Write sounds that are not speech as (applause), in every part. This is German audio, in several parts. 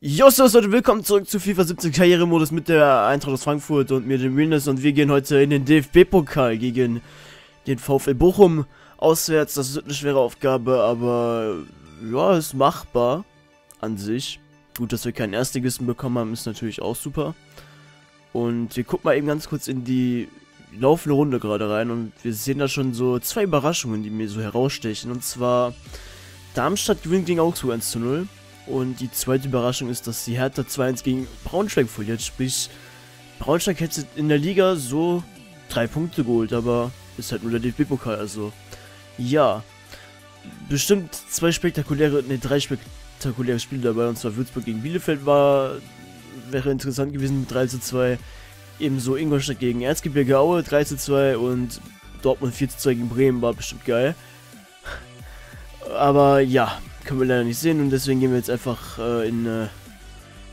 Justus und willkommen zurück zu FIFA 17 Karrieremodus mit der Eintracht aus Frankfurt und mir dem Realness und wir gehen heute in den DFB-Pokal gegen den VfL Bochum auswärts. Das wird eine schwere Aufgabe, aber ja, ist machbar an sich. Gut, dass wir keinen Erstligisten bekommen haben, ist natürlich auch super. Und wir gucken mal eben ganz kurz in die laufende Runde gerade rein und wir sehen da schon so zwei Überraschungen, die mir so herausstechen. Und zwar Darmstadt gewinnt gegen Augsburg 1 zu 0. Und die zweite Überraschung ist, dass die Hertha 2-1 gegen Braunschweig verliert. Sprich, Braunschweig hätte in der Liga so drei Punkte geholt, aber ist halt nur der DFB-Pokal, also ja. Bestimmt zwei spektakuläre, ne, drei spektakuläre Spiele dabei, und zwar Würzburg gegen Bielefeld war, wäre interessant gewesen mit 3 zu 2. Ebenso Ingolstadt gegen Erzgebirge Aue 3 zu 2 und Dortmund 4 zu 2 gegen Bremen war bestimmt geil. (laughs) Aber ja, können wir leider nicht sehen und deswegen gehen wir jetzt einfach äh, in äh,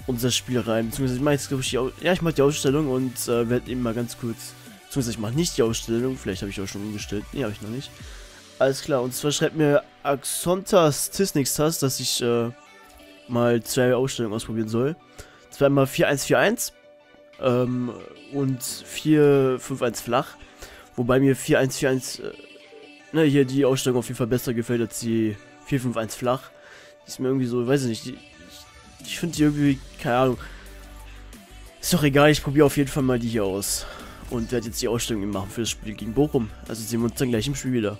unser Spiel rein. Beziehungsweise ich mache jetzt, glaube ich, die, Au ja, ich mache die Ausstellung und äh, werde eben mal ganz kurz, beziehungsweise ich mache nicht die Ausstellung, vielleicht habe ich auch schon umgestellt, nee, habe ich noch nicht. Alles klar, und zwar schreibt mir Axontas Tisnixtas, dass ich äh, mal zwei Ausstellungen ausprobieren soll. Zweimal 4141 ähm, und 451 flach. Wobei mir 4141, äh, ne, hier die Ausstellung auf jeden Fall besser gefällt als die 451 flach. Die ist mir irgendwie so, weiß ich nicht, die, ich, ich finde die irgendwie, keine Ahnung. Ist doch egal, ich probiere auf jeden Fall mal die hier aus. Und werde jetzt die Ausstellung machen für das Spiel gegen Bochum. Also sehen wir uns dann gleich im Spiel wieder.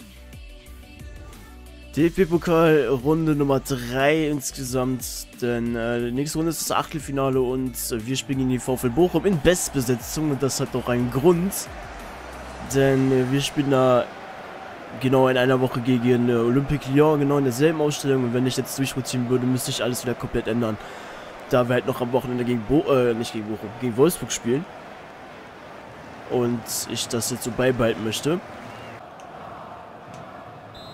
DFB-Pokal Runde Nummer 3 insgesamt, denn äh, nächste Runde ist das Achtelfinale und äh, wir spielen in die VfL Bochum in Bestbesetzung und das hat auch einen Grund, denn äh, wir spielen da genau in einer Woche gegen äh, Olympique Lyon, genau in derselben Ausstellung. Und wenn ich jetzt durchrotieren würde, müsste ich alles wieder komplett ändern. Da wir halt noch am Wochenende gegen Bo äh, nicht gegen Bochum, gegen Wolfsburg spielen. Und ich das jetzt so beibehalten möchte.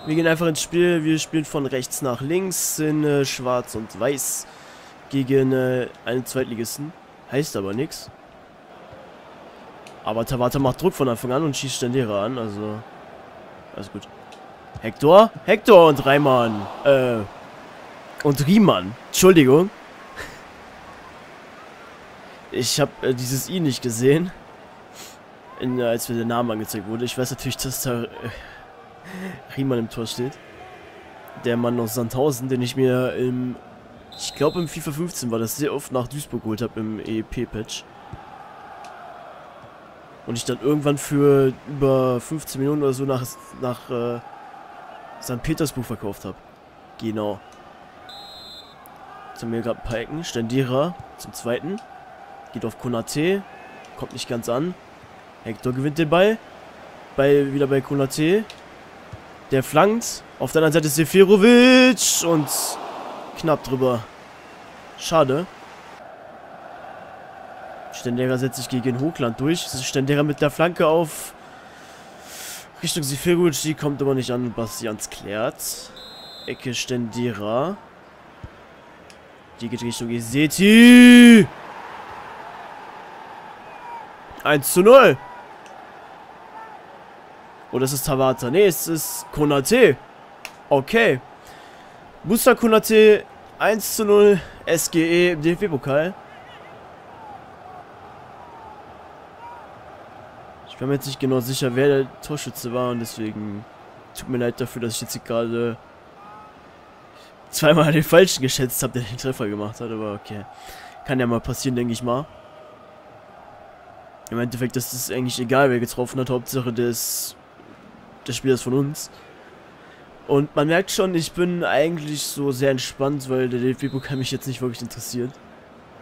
Wir gehen einfach ins Spiel. Wir spielen von rechts nach links in äh, schwarz und weiß gegen äh, einen Zweitligisten. Heißt aber nichts. Aber Tabata macht Druck von Anfang an und schießt Stendera an, also alles gut. Hector? Hector und Reimann. Äh. Und Riemann. Entschuldigung. Ich habe äh, dieses I nicht gesehen. In, äh, als mir der Name angezeigt wurde. Ich weiß natürlich, dass da äh, Riemann im Tor steht. Der Mann aus Sandhausen, den ich mir im... Ich glaube im FIFA 15 war das sehr oft nach Duisburg geholt habe im EEP-Patch. Und ich dann irgendwann für über 15 Millionen oder so nach, nach äh, St. Petersburg verkauft habe. Genau. Jetzt haben wir gerade ein paar Ecken. Stendera zum zweiten. Geht auf Konate. Kommt nicht ganz an. Hector gewinnt den Ball. Ball wieder bei Konate. Der flankt. Auf der anderen Seite ist Seferovic. Und knapp drüber. Schade. Stendera setzt sich gegen Hochland durch. Stendera mit der Flanke auf Richtung Sifiruc. Die kommt aber nicht an. Bastians klärt. Ecke Stendera. Die geht Richtung Iseti. 1 zu 0. Oder ist es Tawata? Ne, es ist Konate. Okay. Musa Konate 1 zu 0 SGE im DFB-Pokal. Bin mir jetzt nicht genau sicher, wer der Torschütze war und deswegen tut mir leid dafür, dass ich jetzt gerade zweimal den falschen geschätzt habe, der den Treffer gemacht hat, aber okay. Kann ja mal passieren, denke ich mal. Im Endeffekt ist es eigentlich egal, wer getroffen hat, Hauptsache des, des Spielers von uns. Und man merkt schon, ich bin eigentlich so sehr entspannt, weil der DFB-Pokal mich jetzt nicht wirklich interessiert.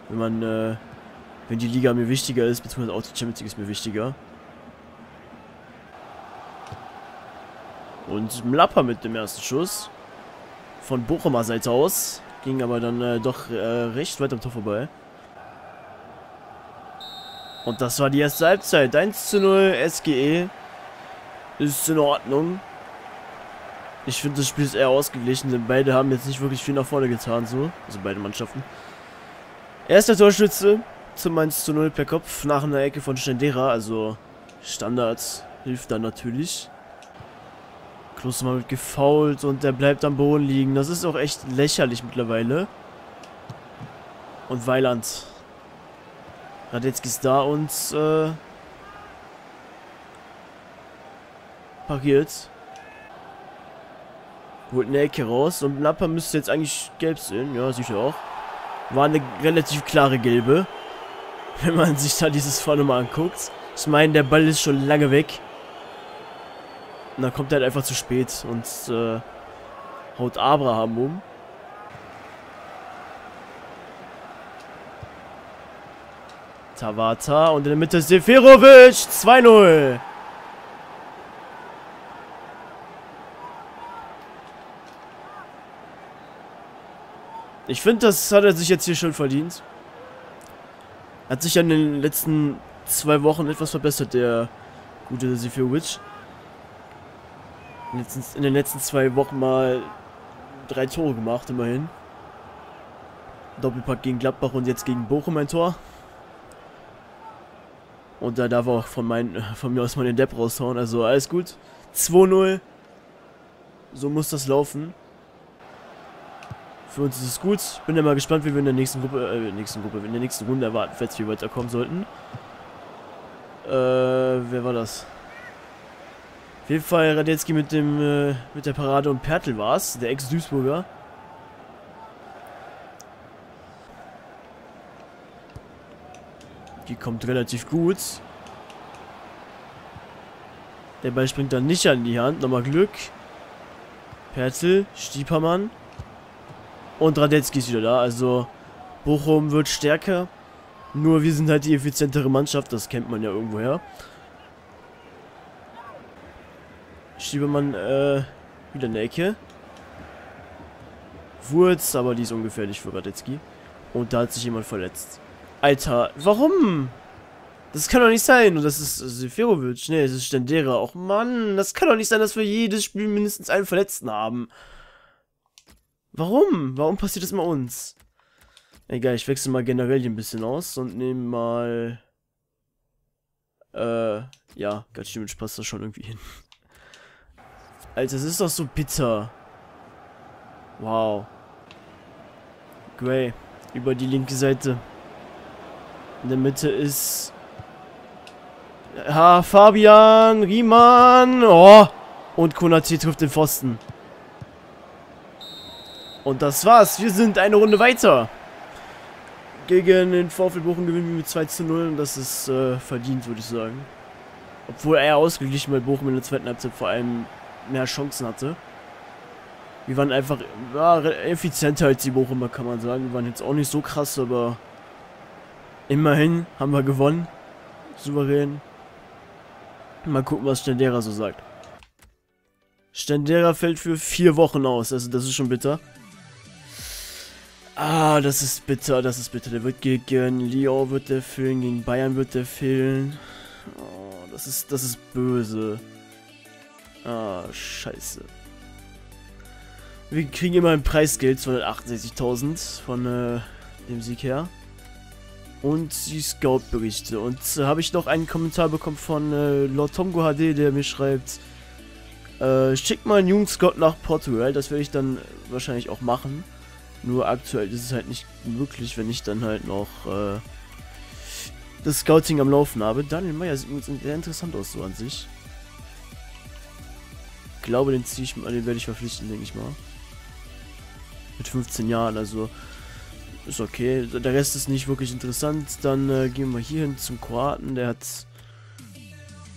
Wenn man, äh, wenn die Liga mir wichtiger ist, beziehungsweise auch die Champions League ist mir wichtiger. Und Mlapper mit dem ersten Schuss. Von Bochumer Seite aus. Ging aber dann äh, doch äh, recht weit am Tor vorbei. Und das war die erste Halbzeit. 1 zu 0 SGE. Ist in Ordnung. Ich finde, das Spiel ist eher ausgeglichen, denn beide haben jetzt nicht wirklich viel nach vorne getan, so. Also beide Mannschaften. Erster Torschütze zum 1 zu 0 per Kopf nach einer Ecke von Stendera, also Standards hilft dann natürlich. Klostermann wird gefault und der bleibt am Boden liegen. Das ist auch echt lächerlich mittlerweile. Und Weiland. Radetzky ist da und äh, pariert. Holt eine Ecke raus und Nappa müsste jetzt eigentlich gelb sehen. Ja, sicher auch. War eine relativ klare gelbe. (laughs) Wenn man sich da dieses Fall nochmal anguckt. Ich meine, der Ball ist schon lange weg. Und dann kommt er halt einfach zu spät und äh, haut Abraham um. Tavata und in der Mitte Seferovic 2-0. Ich finde, das hat er sich jetzt hier schon verdient. Hat sich ja in den letzten zwei Wochen etwas verbessert, der gute Seferovic. In, in den letzten zwei Wochen mal drei Tore gemacht, immerhin. Doppelpack gegen Gladbach und jetzt gegen Bochum ein Tor. Und da darf auch von, mein, von mir aus mal den Depp raushauen. Also alles gut. 2-0. So muss das laufen. Für uns ist es gut. Bin ja mal gespannt, wie wir in der nächsten Gruppe, äh, nächsten Gruppe, in der nächsten Runde erwarten, falls wir weiterkommen sollten. Äh, wer war das? Jeden Fall Radetzky mit dem, äh, mit der Parade und Pertl war's, der Ex-Duisburger. Die kommt relativ gut. Der Ball springt dann nicht an die Hand. Nochmal Glück. Perzel, Stiepermann. Und Radetzky ist wieder da. Also Bochum wird stärker. Nur wir sind halt die effizientere Mannschaft. Das kennt man ja irgendwoher. Stiepermann, äh, wieder in der Ecke. Wurz, aber die ist ungefährlich für Radetzky. Und da hat sich jemand verletzt. Alter, warum? Das kann doch nicht sein. Und das ist Seferovic. Ne, das ist Stendera. Och Mann, das kann doch nicht sein, dass wir jedes Spiel mindestens einen Verletzten haben. Warum? Warum passiert das mal uns? Egal, ich wechsle mal generell hier ein bisschen aus und nehme mal... Äh, ja, Gacimic passt da schon irgendwie hin. Alter, das ist doch so bitter. Wow. Gray, über die linke Seite. In der Mitte ist... Ha, Fabian, Riemann, oh. Und Konati trifft den Pfosten. Und das war's. Wir sind eine Runde weiter. Gegen den VfL Bochum gewinnen wir mit 2 zu 0. Und das ist äh, verdient, würde ich sagen. Obwohl er ausgeglichen, weil Bochum in der zweiten Halbzeit vor allem mehr Chancen hatte. Wir waren einfach ja, effizienter als die Bochumer, kann man sagen. Wir waren jetzt auch nicht so krass, aber Immerhin haben wir gewonnen. Souverän. Mal gucken, was Stendera so sagt. Stendera fällt für vier Wochen aus. Also das ist schon bitter. Ah, das ist bitter, das ist bitter. Der wird gegen Lyon wird der fehlen, gegen Bayern wird der fehlen. Oh, das ist, das ist böse. Ah, scheiße. Wir kriegen immer ein Preisgeld, 268.000 von äh, dem Sieg her und die Scout-Berichte. Und äh, habe ich noch einen Kommentar bekommen von äh, Lord Tongo HD, der mir schreibt, äh, schick mal einen Jugendscout nach Portugal, das werde ich dann wahrscheinlich auch machen. Nur aktuell ist es halt nicht möglich, wenn ich dann halt noch äh, das Scouting am Laufen habe. Daniel Meyer sieht sehr interessant aus so an sich. Glaube, den ziehe ich mal, den werde ich verpflichten, denke ich mal. Mit 15 Jahren, also ist okay. Der Rest ist nicht wirklich interessant. Dann äh, gehen wir hier hin zum Kroaten. Der hat...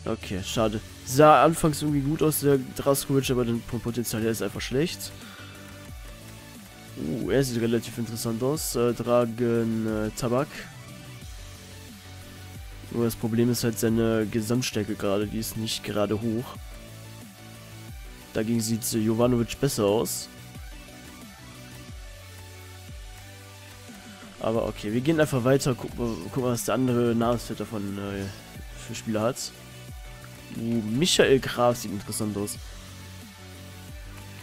Okay, schade. Sah anfangs irgendwie gut aus, der Draskovic, aber den Potenzial der ist einfach schlecht. Uh, er sieht relativ interessant aus. Äh, tragen äh, Tabak. Nur das Problem ist halt seine Gesamtstärke gerade, die ist nicht gerade hoch. Dagegen sieht Jovanovic besser aus. Aber okay, wir gehen einfach weiter, gucken, gucken was der andere Namensfeld davon äh, für Spieler hat. Uh, Michael Graf sieht interessant aus.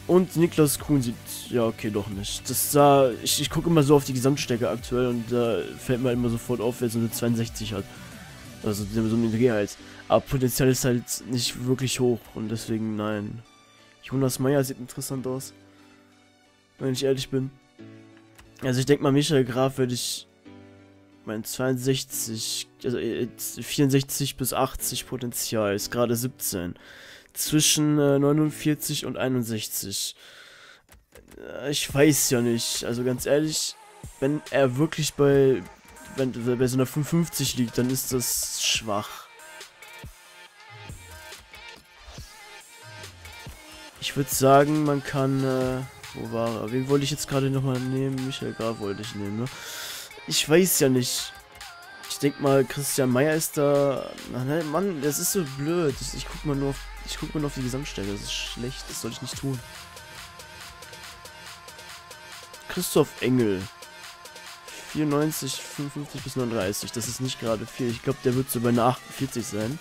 Und Niklas Kuhn sieht, ja okay, doch nicht. Das sah, ich, ich gucke immer so auf die Gesamtstärke aktuell und da äh, fällt mir immer sofort auf, wer so eine 62 hat. Also so einen Dreh halt. Aber Potenzial ist halt nicht wirklich hoch und deswegen nein. Jonas Meyer sieht interessant aus. Wenn ich ehrlich bin. Also ich denke mal, Michael Graf werde ich mein 62, also 64 bis 80 Potenzial, ist gerade 17. Zwischen äh, 49 und 61. Äh, ich weiß ja nicht, also ganz ehrlich, wenn er wirklich bei, wenn, bei so einer 55 liegt, dann ist das schwach. Ich würde sagen, man kann, äh, wo war er? Wen wollte ich jetzt gerade nochmal nehmen? Michael Graf wollte ich nehmen, ne? Ich weiß ja nicht. Ich denke mal, Christian Meyer ist da... Nein, Mann, das ist so blöd. Ich, ich guck mal nur auf, ich guck mal nur auf die Gesamtstärke. Das ist schlecht. Das soll ich nicht tun. Christoph Engel. 94, 55 bis 39. Das ist nicht gerade viel. Ich glaube, der wird so bei einer 48 sein.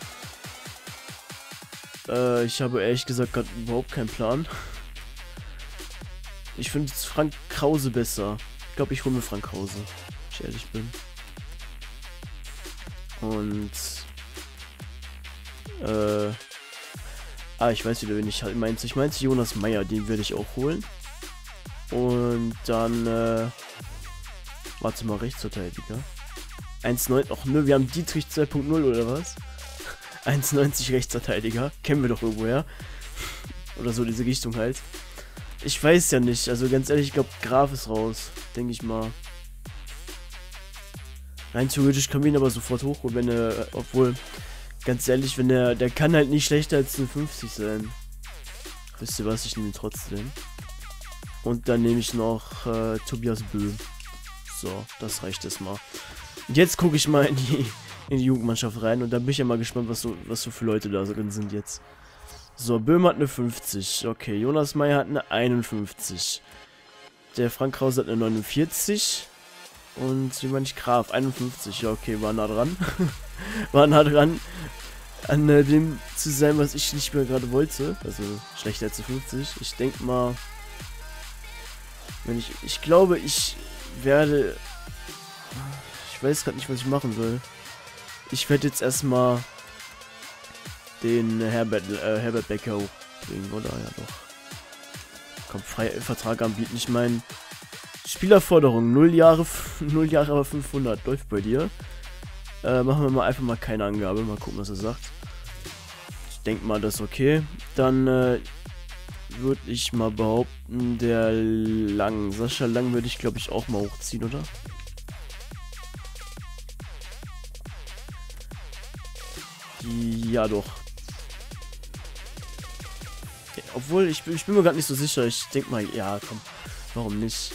Äh, ich habe ehrlich gesagt gerade überhaupt keinen Plan. Ich finde Frank Krause besser. Ich glaube, ich hole mir Frank Krause. Wenn ich ehrlich bin. Und... Äh... Ah, ich weiß wieder, wen ich halt meinte. Ich meinte Jonas Meyer, den werde ich auch holen. Und dann, äh... Warte mal, Rechtsverteidiger. 1,9... Ach nö, wir haben Dietrich 2.0 oder was? 1,90 Rechtsverteidiger. Kennen wir doch irgendwoher. Oder so diese Richtung halt. Ich weiß ja nicht. Also ganz ehrlich, ich glaube, Graf ist raus. Denke ich mal. Rein theoretisch kann wir ihn aber sofort hochholen, wenn er, obwohl, ganz ehrlich, wenn er, der kann halt nicht schlechter als 50 sein. Wisst ihr was, ich nehme ihn trotzdem. Und dann nehme ich noch äh, Tobias Bö. So, das reicht erstmal. Und jetzt gucke ich mal in die in die Jugendmannschaft rein. Und da bin ich ja mal gespannt, was so, was so für Leute da drin sind jetzt. So, Böhm hat eine 50. Okay, Jonas Meyer hat eine 51. Der Frank Krause hat eine 49. Und wie meine ich Graf, 51. Ja, okay, war nah dran. (laughs) war nah dran, an äh, dem zu sein, was ich nicht mehr gerade wollte. Also schlechter als 50. Ich denke mal, wenn ich, ich glaube, ich werde, ich weiß gerade nicht, was ich machen soll. Ich werde jetzt erstmal den Herbert, äh, Herbert Becker hochbringen, oder? Ja, doch. Komm, freie Vertrag anbieten. Ich meine, Spielerforderung, 0 Jahre, (laughs) 0 Jahre, aber 500. Läuft bei dir. Äh, machen wir mal einfach mal keine Angabe. Mal gucken, was er sagt. Ich denke mal, das ist okay. Dann äh, würde ich mal behaupten, der Lang, Sascha Lang würde ich glaube ich auch mal hochziehen, oder? Ja, doch. Obwohl, ich, ich bin mir gerade nicht so sicher. Ich denke mal, ja, komm. Warum nicht?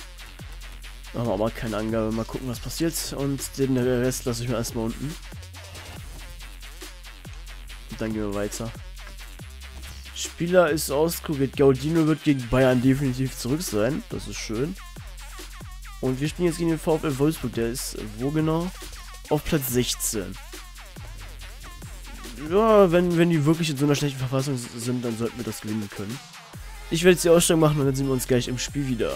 Machen wir aber keine Angabe. Mal gucken, was passiert. Und den Rest lasse ich mir erstmal unten. Und dann gehen wir weiter. Spieler ist ausgekuriert. Gaudino wird gegen Bayern definitiv zurück sein. Das ist schön. Und wir spielen jetzt gegen den VfL Wolfsburg. Der ist wo genau? Auf Platz 16 ja, wenn, wenn die wirklich in so einer schlechten Verfassung sind, dann sollten wir das gewinnen können. Ich werde jetzt die Ausstellung machen und dann sehen wir uns gleich im Spiel wieder.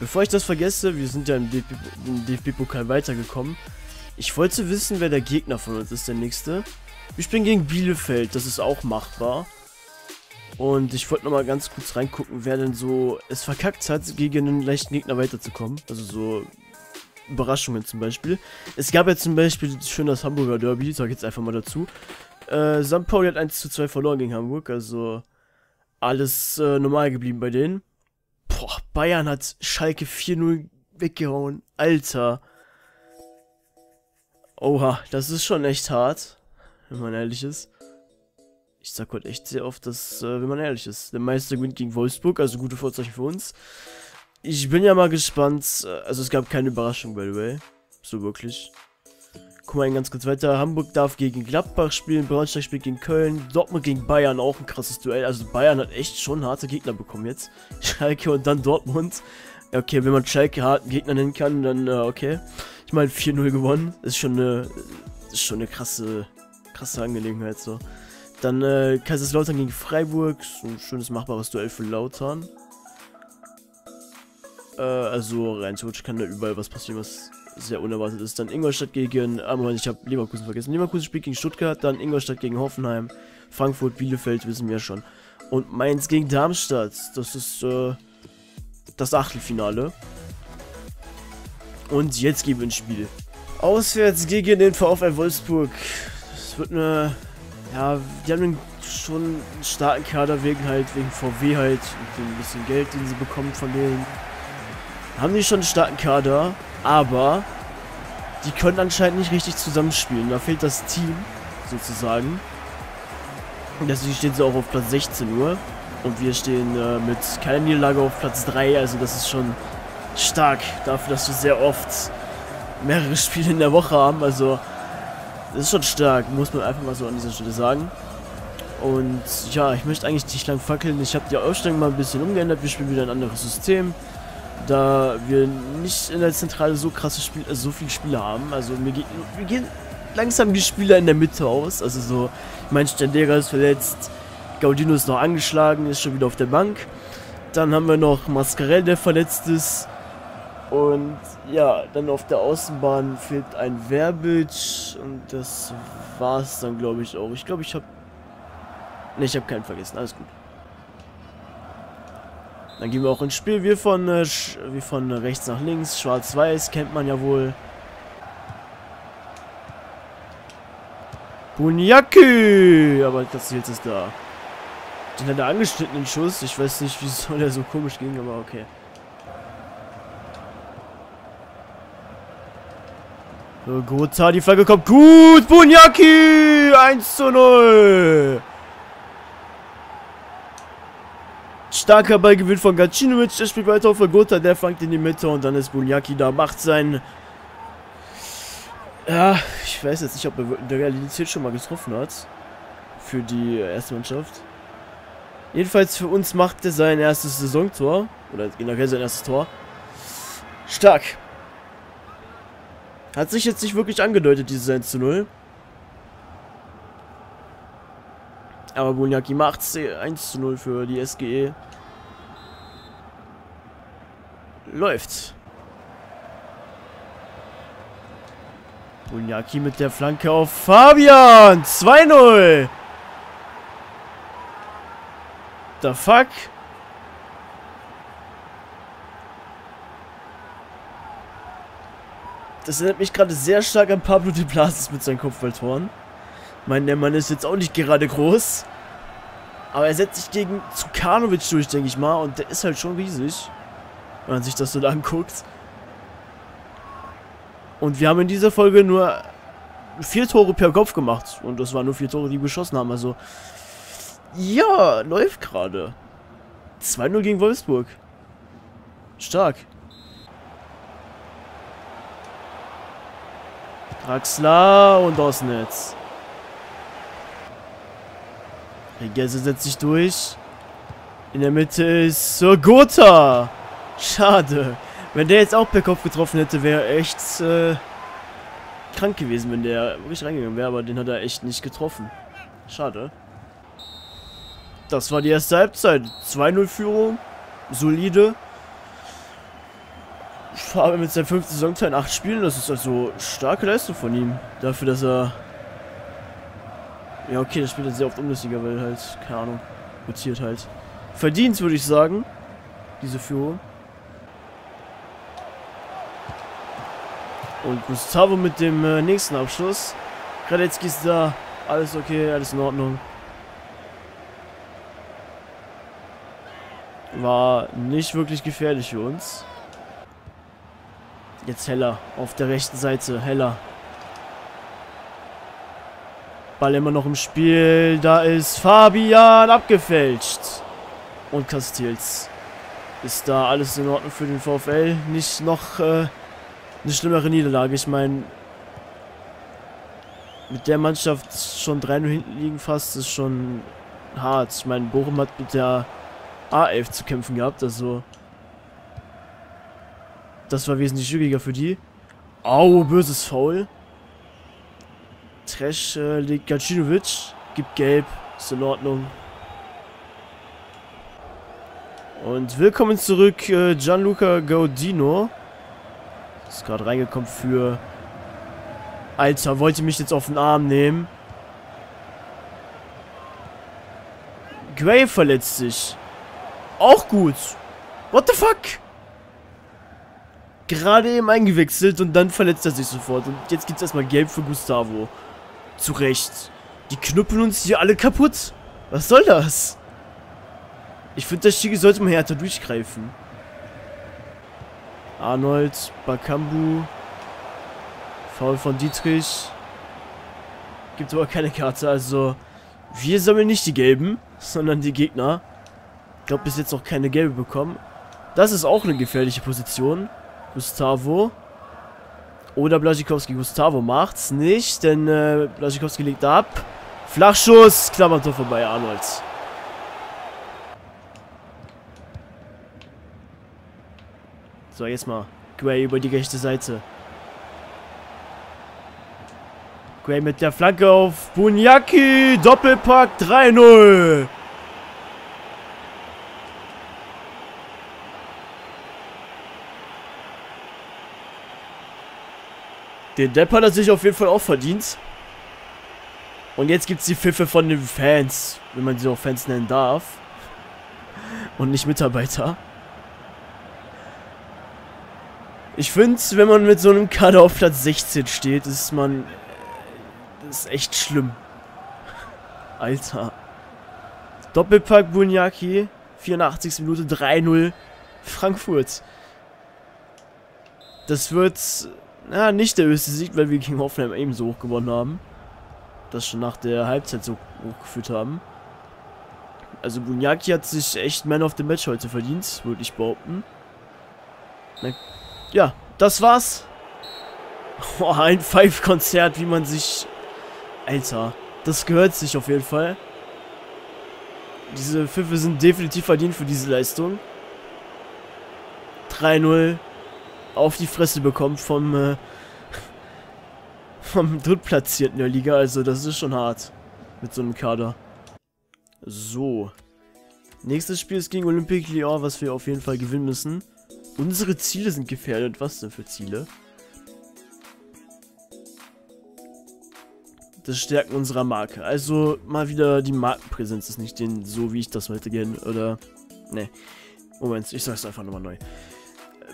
Bevor ich das vergesse, wir sind ja im DFB-Pokal weitergekommen. Ich wollte wissen, wer der Gegner von uns ist, der nächste. Wir spielen gegen Bielefeld, das ist auch machbar. Und ich wollte nochmal ganz kurz reingucken, wer denn so es verkackt hat, gegen einen leichten Gegner weiterzukommen. Also so Überraschungen zum Beispiel. Es gab ja zum Beispiel schön das Hamburger Derby, sag ich jetzt einfach mal dazu. Äh, St. Pauli hat 1 zu 2 verloren gegen Hamburg, also alles äh, normal geblieben bei denen. Boah, Bayern hat Schalke 4-0 weggehauen. Alter. Oha, das ist schon echt hart, wenn man ehrlich ist. Ich sag heute echt sehr oft, dass, äh, wenn man ehrlich ist, der Meister gewinnt gegen Wolfsburg, also gute Vorzeichen für uns. Ich bin ja mal gespannt. Also es gab keine Überraschung, by the way. So wirklich. Guck mal ganz kurz weiter. Hamburg darf gegen Gladbach spielen, Braunschweig spielt gegen Köln, Dortmund gegen Bayern, auch ein krasses Duell. Also Bayern hat echt schon harte Gegner bekommen jetzt. (laughs) Schalke und dann Dortmund. Okay, wenn man Schalke harten Gegner nennen kann, dann äh, okay. Ich meine 4-0 gewonnen. Ist schon eine ist schon eine krasse krasse Angelegenheit so. Dann äh, Kaiserslautern gegen Freiburg, so ein schönes machbares Duell für Lautern. Äh, also rein theoretisch kann da überall was passieren, was sehr unerwartet ist. Dann Ingolstadt gegen, ah Moment, ich habe Leverkusen vergessen. Leverkusen spielt gegen Stuttgart, dann Ingolstadt gegen Hoffenheim, Frankfurt, Bielefeld, wissen wir schon. Und Mainz gegen Darmstadt, das ist äh, das Achtelfinale. Und jetzt gehen wir ins Spiel. Auswärts gegen den VfL Wolfsburg. Das wird eine... Ja, die haben schon einen starken Kader wegen halt, wegen VW halt und dem bisschen Geld, den sie bekommen von denen. Haben die schon einen starken Kader, aber die können anscheinend nicht richtig zusammenspielen. Da fehlt das Team, sozusagen. Und deswegen stehen sie auch auf Platz 16 Uhr. Und wir stehen äh, mit keiner Niederlage auf Platz 3. Also das ist schon stark dafür, dass wir sehr oft mehrere (laughs) Spiele in der Woche haben. Also das ist schon stark, muss man einfach mal so an dieser Stelle sagen. Und ja, ich möchte eigentlich nicht lang fackeln. Ich habe die Ausstellung mal ein bisschen umgeändert. Wir spielen wieder ein anderes System. Da wir nicht in der Zentrale so krasse Spiele, also so viele Spieler haben. Also mir, geht, mir gehen langsam die Spieler in der Mitte aus. Also so, ich meine, Stendera ist verletzt. Gaudino ist noch angeschlagen, ist schon wieder auf der Bank. Dann haben wir noch Mascarell, der verletzt ist. Und ja, dann auf der Außenbahn fehlt ein Verbic und das war's dann, glaube ich, auch. Ich glaube, ich habe... Ne, ich habe keinen vergessen. Alles gut. Dann gehen wir auch ins Spiel. Wir von, äh, wie von rechts nach links. Schwarz-Weiß kennt man ja wohl. Bunyaki! Aber das jetzt ist da. Den hat er angeschnitten, den Schuss. Ich weiß nicht, wieso der so komisch ging, aber okay. So, Gotha, die Flagge kommt gut. Bunyaki! 1 zu 0. Starker Ballgewinn von Gacinovic. Der spielt weiter auf Gotha. Der flankt in die Mitte und dann ist Bunyaki da. Macht sein... Ja, ich weiß jetzt nicht, ob er der Realität schon mal getroffen hat. Für die erste Mannschaft. Jedenfalls für uns macht er sein erstes Saisontor. Oder generell sein erstes Tor. Stark. Hat sich jetzt nicht wirklich angedeutet, dieses 1 zu 0. Aber Bunyaki macht 1 zu 0 für die SGE. Läuft. Bunyaki mit der Flanke auf Fabian. 2-0. The fuck? Das erinnert mich gerade sehr stark an Pablo de Blasis mit seinen Kopfballtoren. Ich meine, der Mann ist jetzt auch nicht gerade groß. Aber er setzt sich gegen Zukanovic durch, denke ich mal. Und der ist halt schon riesig. Wenn man sich das so anguckt. Und wir haben in dieser Folge nur vier Tore per Kopf gemacht. Und das waren nur vier Tore, die wir geschossen haben. Also, ja, läuft gerade. 2-0 gegen Wolfsburg. Stark. Draxler und aus Regesse setzt sich durch. In der Mitte ist Gotha. Schade. Wenn der jetzt auch per Kopf getroffen hätte, wäre echt äh, krank gewesen, wenn der wirklich reingegangen wäre. Aber den hat er echt nicht getroffen. Schade. Das war die erste Halbzeit. 2-0 Führung. Solide. Fabian mit seinem fünften Saisonteil in acht Spielen, das ist also starke Leistung von ihm. Dafür, dass er... Ja, okay, das spielt er sehr oft Bundesliga, weil halt, keine Ahnung, rotiert halt. Verdient, würde ich sagen, diese Führung. Und Gustavo mit dem äh, nächsten Abschluss. Radetzky ist da. Alles okay, alles in Ordnung. War nicht wirklich gefährlich für uns. Jetzt Heller auf der rechten Seite. Heller. Ball immer noch im Spiel. Da ist Fabian abgefälscht. Und Castells. Ist da alles in Ordnung für den VfL? Nicht noch äh, eine schlimmere Niederlage. Ich meine, mit der Mannschaft schon 3-0 hinten liegen fast, ist schon hart. Ich meine, Bochum hat mit der A11 zu kämpfen gehabt, also das war wesentlich schwieriger für die. Au, böses Foul. Trash äh, legt Gacinovic. Gibt gelb. Ist in Ordnung. Und willkommen zurück, äh, Gianluca Gaudino. Ist gerade reingekommen für... Alter, wollte mich jetzt auf den Arm nehmen. Gray verletzt sich. Auch gut. What the fuck? gerade eben eingewechselt und dann verletzt er sich sofort. Und jetzt gibt es erstmal Gelb für Gustavo. Zu Recht. Die knüppeln uns hier alle kaputt. Was soll das? Ich finde, der Schiri sollte mal härter durchgreifen. Arnold, Bakambu. Foul von Dietrich. Gibt aber keine Karte, also... Wir sammeln nicht die Gelben, sondern die Gegner. Ich glaube, bis jetzt noch keine Gelbe bekommen. Das ist auch eine gefährliche Position. Gustavo. Oder Blasikowski. Gustavo macht's nicht, denn äh, Blasikowski legt ab. Flachschuss. Klammertor vorbei, Arnold. So, jetzt mal. Gray über die rechte Seite. Gray mit der Flanke auf Bunyaki. Doppelpack 3-0. Den Depp hat er sich auf jeden Fall auch verdient. Und jetzt gibt es die Pfiffe von den Fans, wenn man sie auch Fans nennen darf. Und nicht Mitarbeiter. Ich finde, wenn man mit so einem Kader auf Platz 16 steht, ist man... Das ist echt schlimm. Alter. Doppelpack Bunyaki. 84. Minute 3-0. Frankfurt. Das wird na, nicht der höchste Sieg, weil wir gegen Hoffenheim ebenso hoch gewonnen haben. Das schon nach der Halbzeit so hochgeführt haben. Also Bunyaki hat sich echt Man of the Match heute verdient, würde ich behaupten. Na, ja, das war's. (laughs) Oh, ein Five-Konzert, wie man sich... Alter, das gehört sich auf jeden Fall. Diese Pfiffe sind definitiv verdient für diese Leistung. 3-0 auf die Fresse bekommt vom, äh, vom Drittplatzierten der Liga. Also das ist schon hart mit so einem Kader. So. Nächstes Spiel ist gegen Olympique Lyon, was wir auf jeden Fall gewinnen müssen. Unsere Ziele sind gefährdet. Was denn für Ziele? Das Stärken unserer Marke. Also mal wieder die Markenpräsenz ist nicht den, so wie ich das heute gerne, oder... Ne. Moment, ich sag's einfach nochmal neu.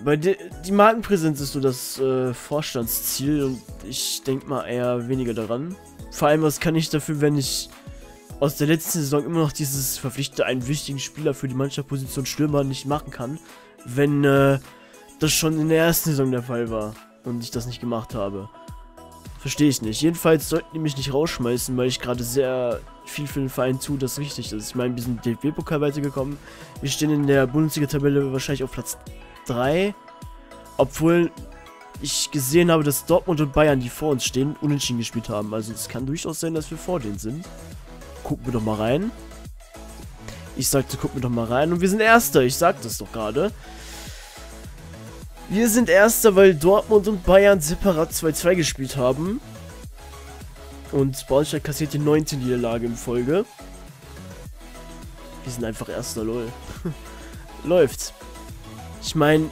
Bei die, die Markenpräsenz ist so das äh, Vorstandsziel und ich denke mal eher weniger daran. Vor allem, was kann ich dafür, wenn ich aus der letzten Saison immer noch dieses verpflichte einen wichtigen Spieler für die Mannschaftsposition Stürmer nicht machen kann, wenn äh, das schon in der ersten Saison der Fall war und ich das nicht gemacht habe. Verstehe ich nicht. Jedenfalls sollten die mich nicht rausschmeißen, weil ich gerade sehr viel für den Verein tue, das richtig ist. Ich meine, wir sind DFB-Pokal weitergekommen. Wir stehen in der Bundesliga-Tabelle wahrscheinlich auf Platz 3. Obwohl ich gesehen habe, dass Dortmund und Bayern, die vor uns stehen, unentschieden gespielt haben. Also es kann durchaus sein, dass wir vor denen sind. Gucken wir doch mal rein. Ich sagte, gucken wir doch mal rein. Und wir sind Erster. Ich sagte es doch gerade. Wir sind Erster, weil Dortmund und Bayern separat 2-2 gespielt haben. Und Braunschweig kassiert die 19. Niederlage in Folge. Wir sind einfach Erster, lol. (laughs) Läuft. Ich meine,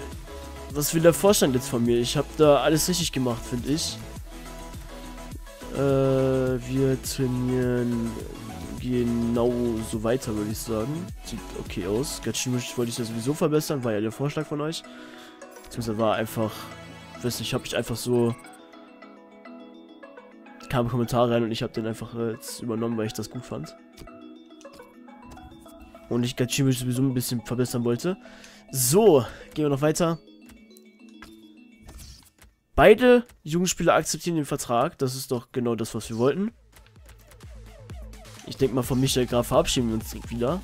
was will der Vorstand jetzt von mir? Ich habe da alles richtig gemacht, finde ich. Äh, wir trainieren genau so weiter, würde ich sagen. Sieht okay aus. Gachimisch wollte ich ja sowieso verbessern, war ja der Vorschlag von euch. Beziehungsweise war einfach, weiß nicht, habe ich einfach so kam Kommentar rein und ich habe den einfach äh, jetzt übernommen, weil ich das gut fand. Und ich Gachimisch sowieso ein bisschen verbessern wollte. So, gehen wir noch weiter. Beide Jugendspieler akzeptieren den Vertrag. Das ist doch genau das, was wir wollten. Ich denke mal, von Michael Graf verabschieden wir uns wieder.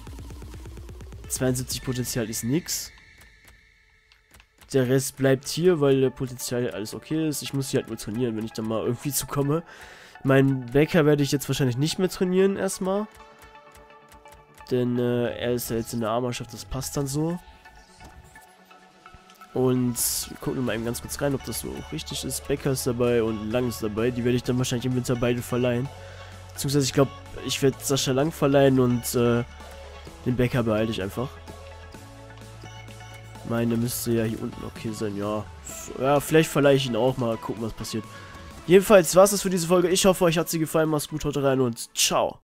72 Potenzial ist nix. Der Rest bleibt hier, weil der Potenzial alles okay ist. Ich muss hier halt nur trainieren, wenn ich dann mal irgendwie zukomme. Mein Bäcker werde ich jetzt wahrscheinlich nicht mehr trainieren erstmal. Denn äh, er ist ja jetzt in der A-Mannschaft, das passt dann so. Und wir gucken mal eben ganz kurz rein, ob das so richtig ist. Becker ist dabei und Lang ist dabei. Die werde ich dann wahrscheinlich im Winter beide verleihen. Beziehungsweise ich glaube, ich werde Sascha Lang verleihen und äh, den Becker behalte ich einfach. Meine müsste ja hier unten okay sein, ja. Ja, vielleicht verleihe ich ihn auch mal, gucken was passiert. Jedenfalls war es das für diese Folge. Ich hoffe, euch hat sie gefallen. Macht's gut, haut rein und ciao.